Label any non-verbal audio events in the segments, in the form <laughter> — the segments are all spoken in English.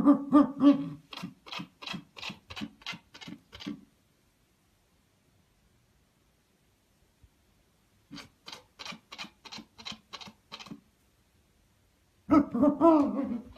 Oh! <laughs>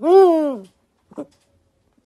Woo!